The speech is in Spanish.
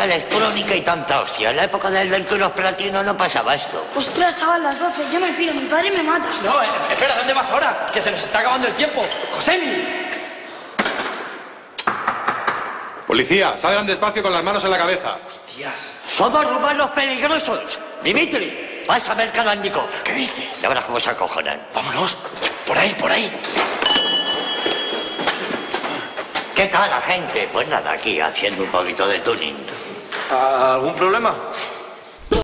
música electrónica y tanta hostia. En la época del del Curos Platino no pasaba esto. Ostras, chaval, las 12. Yo me piro, mi padre me mata. No, eh, espera, ¿dónde vas ahora? Que se nos está acabando el tiempo. ¡Josemi! Policía, salgan despacio con las manos en la cabeza. Hostias. Somos rumanos peligrosos. Dimitri, pásame el Kalashnikov. ¿Qué dices? Ya verás cómo se acojonan. Vámonos. Por ahí, por ahí. ¿Qué tal la gente? Pues nada, aquí haciendo un poquito de tuning. ¿Algún problema?